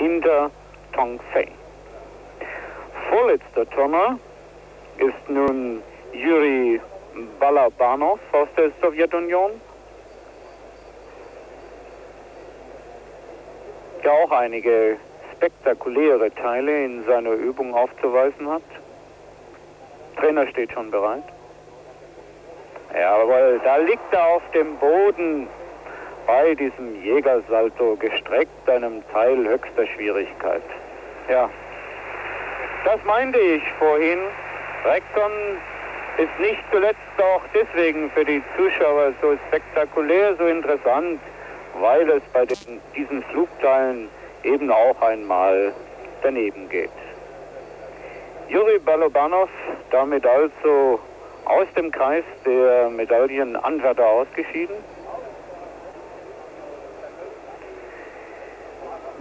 hinter Tong Fei. Vorletzter Turner ist nun Juri Balabanov aus der Sowjetunion, der auch einige spektakuläre Teile in seiner Übung aufzuweisen hat. Trainer steht schon bereit. Jawohl, da liegt er auf dem Boden bei diesem Jägersalto gestreckt, einem Teil höchster Schwierigkeit. Ja, das meinte ich vorhin. Rekton ist nicht zuletzt auch deswegen für die Zuschauer so spektakulär, so interessant, weil es bei den, diesen Flugteilen eben auch einmal daneben geht. Juri Balobanov damit also aus dem Kreis der Medaillenanwärter ausgeschieden.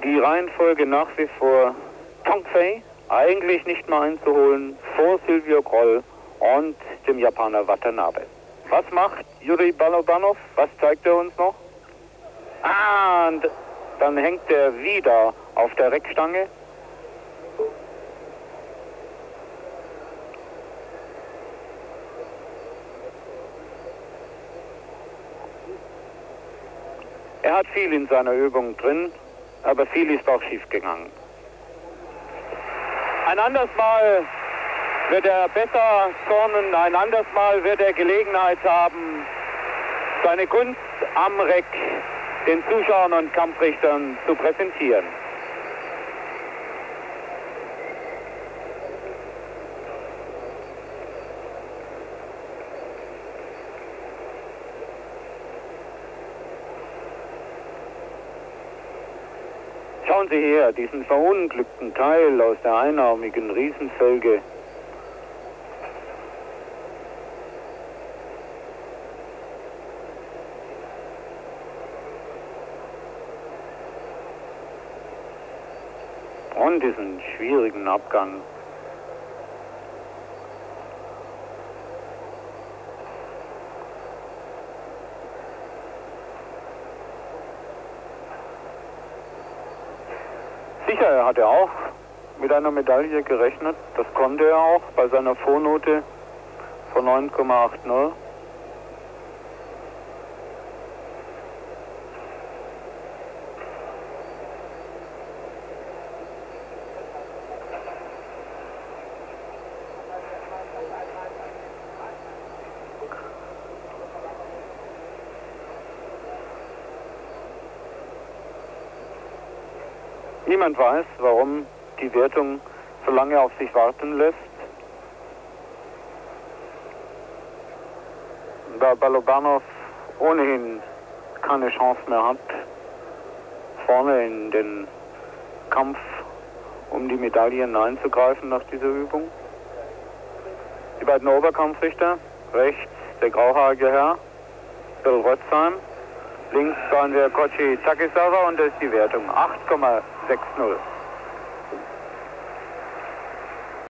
Die Reihenfolge nach wie vor Tongfei, eigentlich nicht mehr einzuholen, vor Silvio Kroll und dem Japaner Watanabe. Was macht Juri Balobanov? Was zeigt er uns noch? Ah, und dann hängt er wieder auf der Reckstange. Er hat viel in seiner Übung drin, aber viel ist auch schiefgegangen. Ein anderes Mal wird er besser turnen, ein anderes Mal wird er Gelegenheit haben, seine Kunst am Reck den Zuschauern und Kampfrichtern zu präsentieren. Schauen Sie her, diesen verunglückten Teil aus der einarmigen Riesenfelge. Und diesen schwierigen Abgang. Sicher, er hatte auch mit einer Medaille gerechnet. Das konnte er auch bei seiner Vornote von 9,80. Niemand weiß, warum die Wertung so lange auf sich warten lässt. Da Balobanov ohnehin keine Chance mehr hat, vorne in den Kampf um die Medaillen einzugreifen nach dieser Übung. Die beiden Oberkampfrichter, rechts der grauhaarige Herr, Bill Rötzheim, links waren wir Kochi Takisawa und das ist die Wertung 8,60.